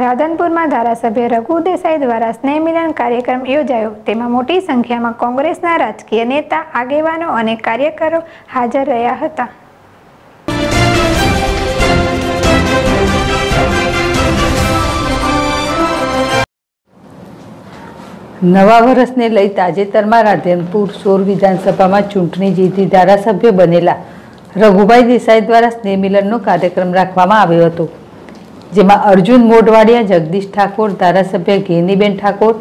રાધનપુરમાં ધારાસભ્ય રઘુ દેસાઈ દ્વારા સ્નેહ મિલન કાર્યક્રમ યોજાયો. તેમાં મોટી સંખ્યામાં કોંગ્રેસના રાજકીય નેતા, આગેવાનો અને કાર્યકરો હાજર રહ્યા હતા. નવા વર્ષને લઈ તાજેતરમાં રાધનપુર સોર વિધાનસભામાં ચૂંટણી જીતી ધારાસભ્ય બનેલા રઘુભાઈ દેસાઈ દ્વારા સ્નેહ મિલનનો કાર્યક્રમ રાખવામાં આવ્યો હતો. જેમાં અર્જુન મોઢવાડિયા, જગદીશ ઠાકોર, ધારાસભ્ય ઘેનીબેન ઠાકોર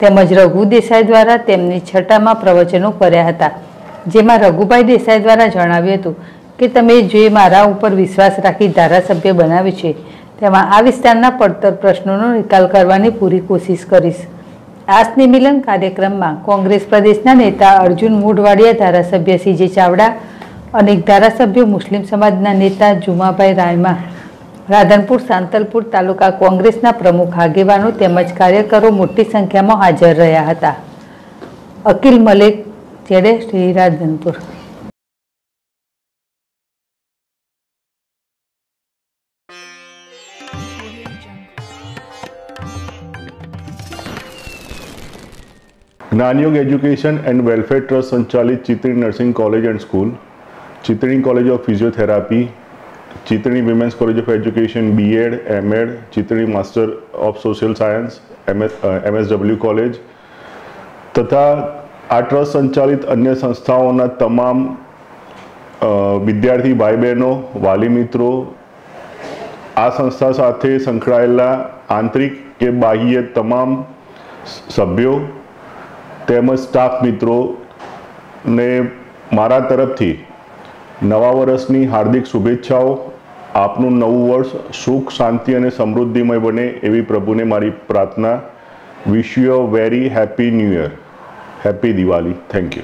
તેમજ રઘુ દેસાઈ દ્વારા તેમની છઠ્ઠામાં પ્રવચનો કર્યા હતા. જેમાં રઘુભાઈ દેસાઈ દ્વારા જણાવ્યું હતું કે, તમે જે મારા ઉપર વિશ્વાસ રાખી ધારાસભ્ય બનાવ્યું છે, તેમાં આ વિસ્તારના પડતર પ્રશ્નોનો નિકાલ કરવાની પૂરી કોશિશ કરીશ. આ મિલન કાર્યક્રમમાં કોંગ્રેસ પ્રદેશના નેતા અર્જુન મોઢવાડિયા, ધારાસભ્ય સીજે ચાવડા અને ધારાસભ્ય મુસ્લિમ સમાજના નેતા જુમાભાઈ રાયમા રાધનપુર, સાંતલપુર તાલુકા કોંગ્રેસના પ્રમુખ આગેવાનો તેમજ કાર્યકરો મોટી સંખ્યામાં હાજર રહ્યા હતા. Akil Malek, જેડે Shri Radhanpur. Gyanyog education and welfare trust સંચાલિત Chitri nursing college and school, Chitri college of physiotherapy Chitri women's college of education BEd MEd Chitrani master of social science MSW college તથા આ ટ્રસ્ટ સંચાલિત અન્ય સંસ્થાઓના તમામ વિદ્યાર્થી ભાઈ બહેનો વાલી મિત્રો આ સંસ્થા સાથે સંકળાયેલા આંતરિક કે બાહ્ય તમામ સભ્યો તેમજ સ્ટાફ મિત્રોને મારા તરફથી નવા વર્ષની હાર્દિક શુભેચ્છાઓ. આપનું નવું વર્ષ સુખ, શાંતિ અને સમૃદ્ધિમય બને એવી પ્રભુને મારી પ્રાર્થના. Wish you very happy new year happy Diwali thank you